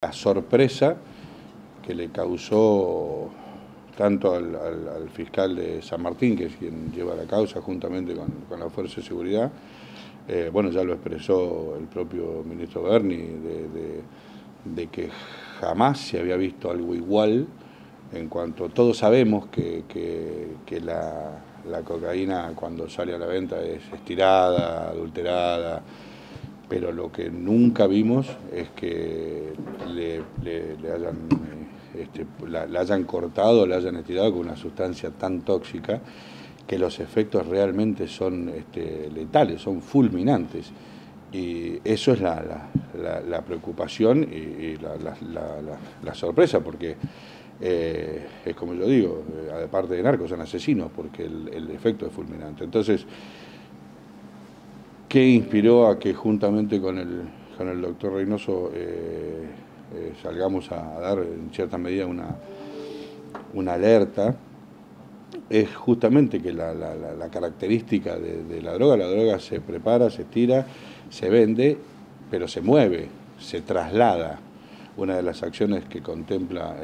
la sorpresa que le causó tanto al, fiscal de San Martín, que es quien lleva la causa juntamente con, la Fuerza de Seguridad, eh, bueno, ya lo expresó el propio ministro Berni, de, que jamás se había visto algo igual en cuanto todos sabemos que, la, la, cocaína cuando sale a la venta es estirada, adulterada, pero lo que nunca vimos es que le, hayan, eh, este, la, hayan cortado, le hayan estirado con una sustancia tan tóxica que los efectos realmente son este, letales, son fulminantes. Y eso es la, preocupación y, la, sorpresa, porque eh, es como yo digo, eh, aparte de narcos, son asesinos, porque el, el efecto es fulminante. Entonces, ¿Qué inspiró a que juntamente con el, con el doctor Reynoso eh, eh, salgamos a, dar en cierta medida una, una alerta, es justamente que la, característica de, la droga, la droga se prepara, se estira, se vende, pero se mueve, se traslada. Una de las acciones que contempla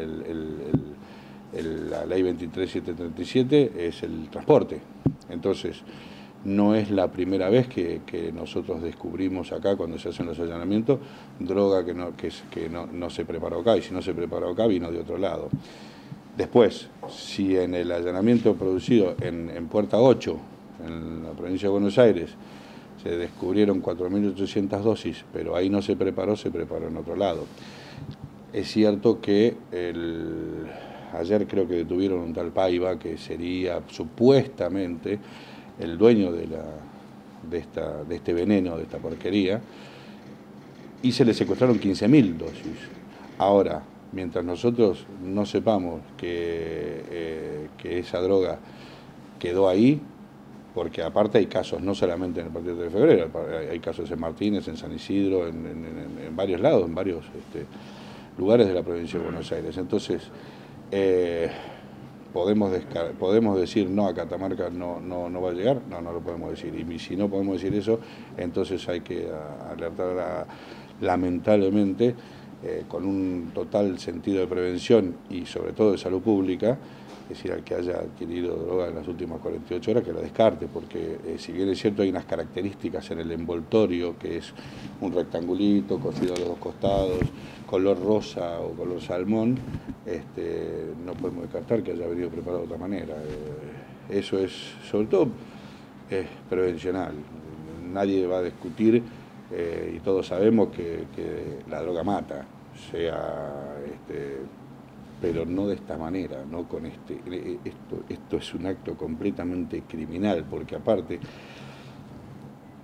la ley 23737 es el transporte. Entonces, no es la primera vez que, nosotros descubrimos acá, cuando se hacen los allanamientos, droga que, no, que, que no, se preparó acá, y si no se preparó acá, vino de otro lado. Después, si en el allanamiento producido en, Puerta 8, en la provincia de Buenos Aires, se descubrieron 4.800 dosis, pero ahí no se preparó, se preparó en otro lado. Es cierto que ayer creo que detuvieron un tal Paiva, que sería supuestamente el dueño de, la, de, esta, de este veneno, de esta porquería, y se le secuestraron 15.000 dosis. Ahora, mientras nosotros no sepamos que, eh, que esa droga quedó ahí, porque aparte hay casos, no solamente en el Partido de Febrero, hay casos en Martínez, en San Isidro, en, varios lados, en varios este, lugares de la provincia de Buenos Aires. Entonces, eh, podemos, podemos decir no, a Catamarca no, no, no va a llegar, no, no lo podemos decir. Y si no podemos decir eso, entonces hay que alertar lamentablemente eh, con un total sentido de prevención y sobre todo de salud pública, es decir, al que haya adquirido droga en las últimas 48 horas, que la descarte, porque eh, si bien es cierto hay unas características en el envoltorio, que es un rectangulito cosido a los dos costados, color rosa o color salmón, este, no podemos descartar que haya venido preparado de otra manera. Eh, eso es, sobre todo, es prevencional. Nadie va a discutir eh, y todos sabemos que, la droga mata, sea este, pero no de esta manera, no con este. Esto, esto es un acto completamente criminal, porque aparte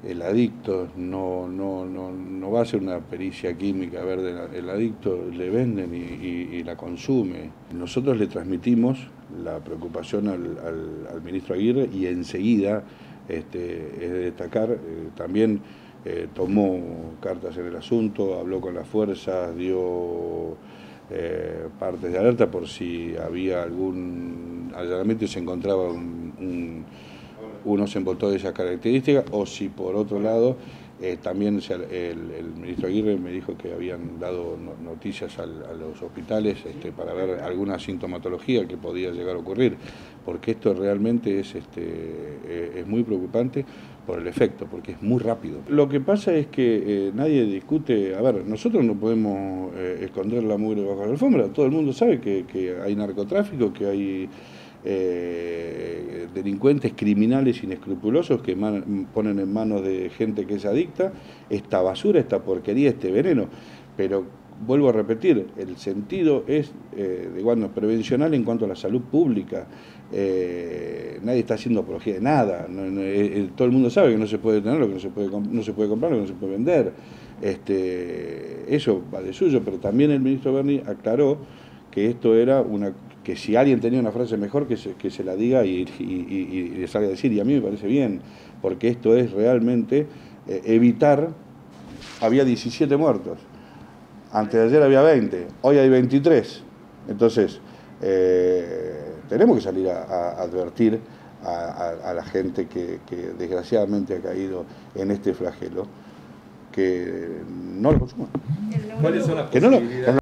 el adicto no, no, no, no, va a hacer una pericia química, a ver, el adicto le venden y, la consume. Nosotros le transmitimos la preocupación al, ministro Aguirre y enseguida este, es de destacar, eh, también eh, tomó cartas en el asunto, habló con las fuerzas, dio eh, partes de alerta por si había algún allanamiento y se encontraba un uno se envoltó de esas características, o si por otro lado eh, también el, ministro Aguirre me dijo que habían dado noticias a los hospitales este, para ver alguna sintomatología que podía llegar a ocurrir, porque esto realmente es, este, eh, es muy preocupante por el efecto, porque es muy rápido. Lo que pasa es que eh, nadie discute, a ver, nosotros no podemos esconder la mugre bajo la alfombra, todo el mundo sabe que, que hay narcotráfico, que hay eh, delincuentes criminales inescrupulosos que ponen en manos de gente que es adicta esta basura, esta porquería, este veneno. Pero vuelvo a repetir, el sentido es eh, de, prevencional en cuanto a la salud pública. Eh, nadie está haciendo apología de nada. todo el mundo sabe que no se puede tener, lo que no se puede, no se puede comprar, lo que no se puede vender. Este, eso va de suyo, pero también el ministro Berni aclaró que esto era una que si alguien tenía una frase mejor que se, que se la diga y, le salga a decir, y a mí me parece bien, porque esto es realmente eh, evitar, había 17 muertos, antes de ayer había 20, hoy hay 23, entonces eh, tenemos que salir a, advertir a, la gente que, desgraciadamente ha caído en este flagelo, que no lo consuma. ¿Cuáles son las posibilidades?